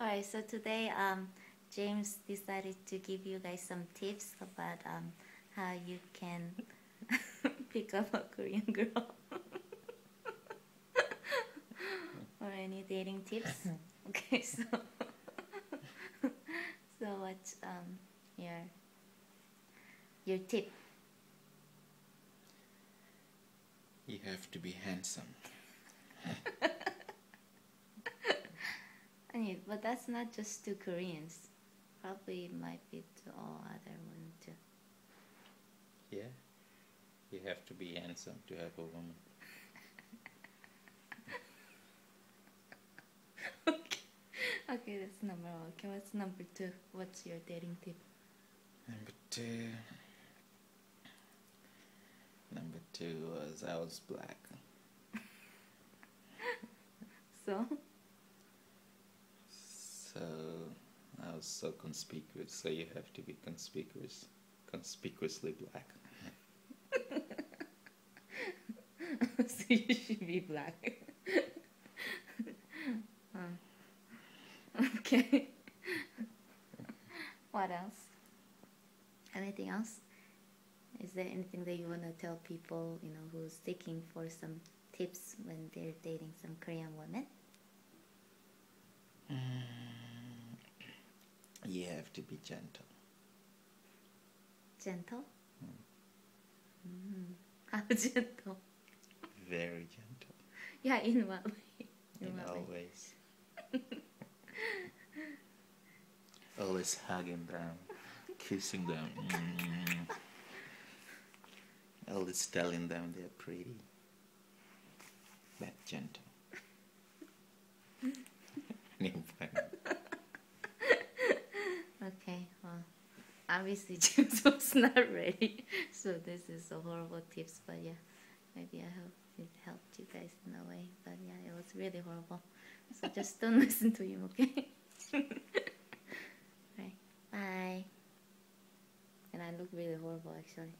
Alright, so today um, James decided to give you guys some tips about um, how you can pick up a Korean girl. or any dating tips. Okay, so so what's um, your your tip? You have to be handsome. But that's not just to Koreans. Probably it might be to all other women too. Yeah. You have to be handsome to have a woman. okay. Okay, that's number one. Okay, what's number two? What's your dating tip? Number two. Number two was I was black. So I was so conspicuous. So you have to be conspicuous, conspicuously black. so you should be black. Um, okay. what else? Anything else? Is there anything that you want to tell people, you know, who's seeking for some tips when they're dating some Korean women? You have to be gentle. Gentle? Mm. How gentle? Very gentle. Yeah, in what way? In what all way? ways. Always hugging them, kissing them. Mm. Always telling them they're pretty. But gentle. Obviously James was not ready, so this is a horrible tips. But yeah, maybe I hope it helped you guys in a way. But yeah, it was really horrible. So just don't listen to him, okay? right, bye. And I look really horrible actually.